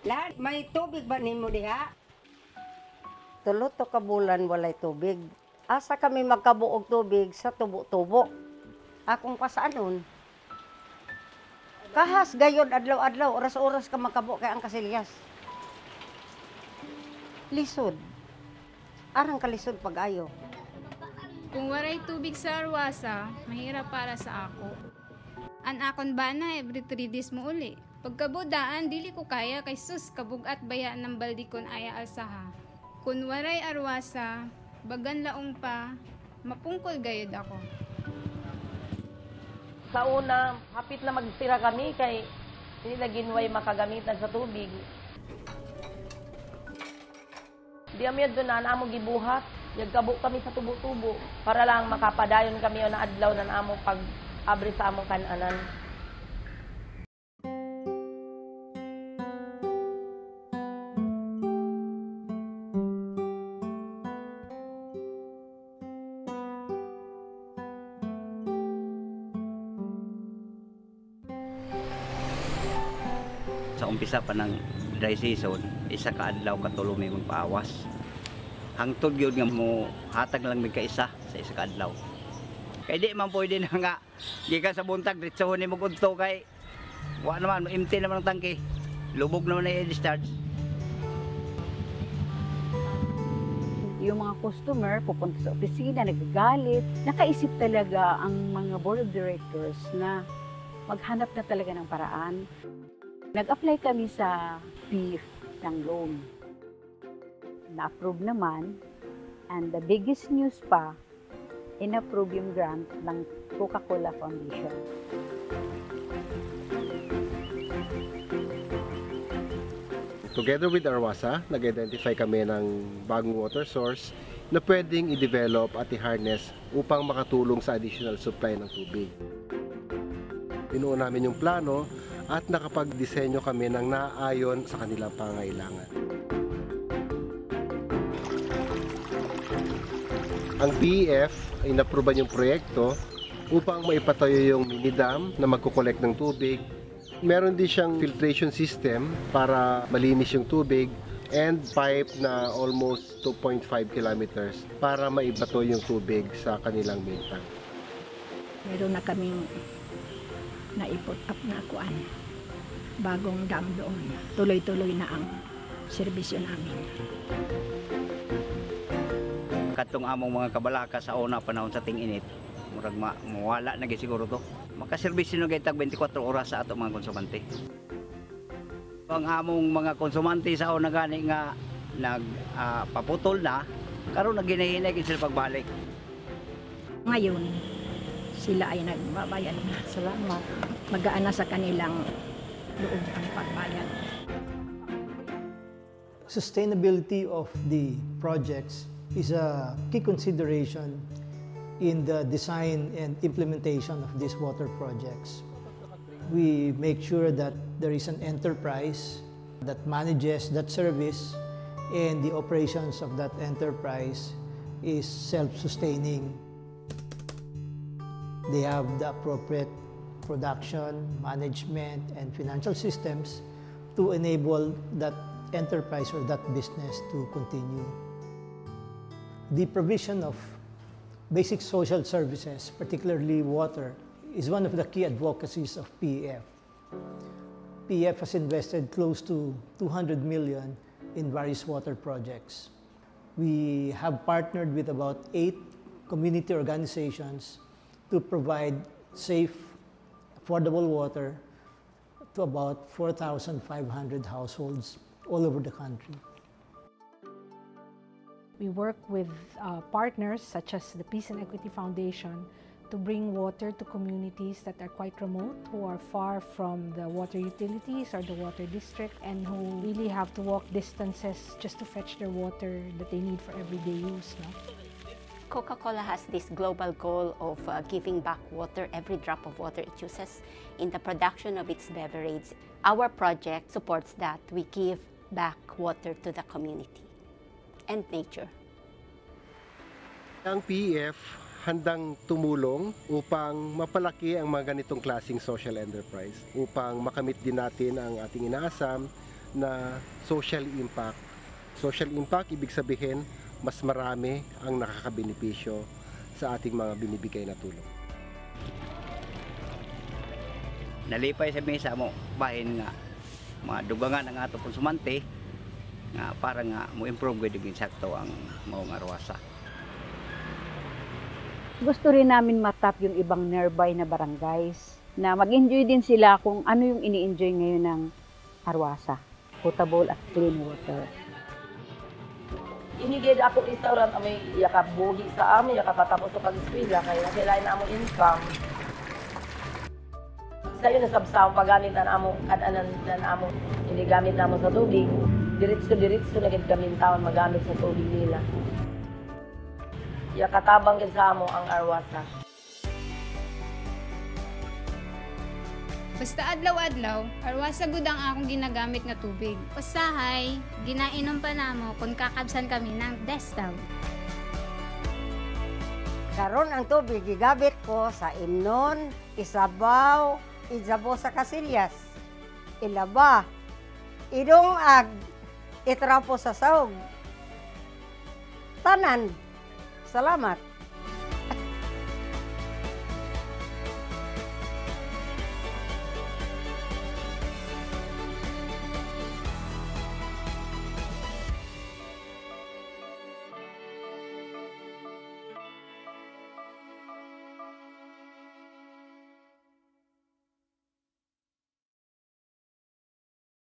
Lahat may tubig ba nimo diha? Tulo to ka bulan walay tubig. Asa kami magkabuog tubig sa tubo-tubo. Akong pasaanon. Kahas gayod adlaw-adlaw, oras-oras ka makabo kay ang kasilyas. Lisod. Arang kalisod pag-ayo. Kung waray tubig sa arwasa, mahirap para sa ako. An akon bana every 3 days mo uli. Pagkabudaan, dili ko kaya kay sus kabugat baya ng baldi kon aya alsaha. Kung waray arwasa, bagan laong pa, mapungkol gayod ako. Sa una, hapit na magtira kami kay hindi na ginway makagamitan sa tubig. Di kami doon na namo gibuhat. Yagkabo kami sa tubo-tubo para lang makapadayon kami o na adlaw na namo pag abri sa among kananan. Sa umpisa pa ng dry season, isa ka adlaw katulo may magpaawas. Hangtod gyud nga mo hatag lang mig kaisa sa isa ka adlaw. Kay di man pwede na nga gikan sa buntag diretsohon ni mo udto kay wa naman empty naman ang tangke. Lubog naman na i-discharge. yung mga customer pupunta sa opisina, nagagalit. Nakaisip talaga ang mga board of directors na maghanap na talaga ng paraan. Nag-apply kami sa PIF ng loan. Na-approve naman. And the biggest news pa, in-approve yung grant ng Coca-Cola Foundation. Together with Arwasa, nag-identify kami ng bagong water source na pwedeng i-develop at i-harness upang makatulong sa additional supply ng tubig. Binuo namin yung plano at nakapag-disenyo kami ng naayon sa kanilang pangailangan. Ang BEF ay inaproban yung proyekto upang maipatayo yung mini dam na magkukolekt ng tubig meron din siyang filtration system para malinis yung tubig and pipe na almost 2.5 kilometers para maibato yung tubig sa kanilang main tank. meron na kaming naipot up na kuan bagong dam doon. Tuloy-tuloy na ang serbisyo namin. Katong among mga kabalaka sa una panahon sa ting-init, murag ma mawala na siguro to. Makaserbisyo na gyud tag 24 oras sa ato mga konsumante. Ang among mga konsumante sa una gani nga nag ah, paputol na karon naginahinay sila pagbalik. Ngayon, sila ay nagbabayad na. Salamat. Magaan na sa kanilang pagbayad. sustainability of the projects is a key consideration in the design and implementation of these water projects. We make sure that there is an enterprise that manages that service and the operations of that enterprise is self-sustaining. They have the appropriate production, management, and financial systems to enable that enterprise or that business to continue. The provision of basic social services, particularly water, is one of the key advocacies of PEF. PEF has invested close to 200 million in various water projects. We have partnered with about eight community organizations to provide safe, affordable water to about 4,500 households all over the country. We work with uh, partners such as the Peace and Equity Foundation to bring water to communities that are quite remote, who are far from the water utilities or the water district, and who really have to walk distances just to fetch their water that they need for everyday use. No? Coca-Cola has this global goal of uh, giving back water, every drop of water it uses, in the production of its beverage. Our project supports that. We give back water to the community and nature. Ang PEF handang tumulong upang mapalaki ang mga ganitong klasing social enterprise upang makamit din natin ang ating inaasam na social impact. Social impact, ibig sabihin, mas marami ang nakakabenepisyo sa ating mga binibigay na tulong. Nalipay sa mesa mo, bahin nga, mga dugangan ang ato konsumante, nga para nga mo improve gud yung sakto ang maong arwasa. Gusto rin namin matap yung ibang nearby na barangays na mag-enjoy din sila kung ano yung ini-enjoy ngayon ng Arwasa, potable at clean water. Inigid ako restaurant amay yakabuhi sa amin, yakakatapos sa pag-eskwela, kaya kailangan na among income. Sa yun, nasabsaw, paggamit na among kadanan na among inigamit na sa tubig, diretso-diretso na gid kami taon magamit sa tubig nila. Yakatabang gid sa amo ang arwasa. Basta adlaw-adlaw, arwasa gud ang akong ginagamit nga tubig. Usahay, ginainom pa namo kung kakabsan kami ng destaw. Karon ang tubig gigabit ko sa imnon, isabaw, ijabo sa kasilyas, ilaba, idungag, itrapo sa sahog. Tanan. Salamat.